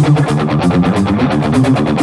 どこかで。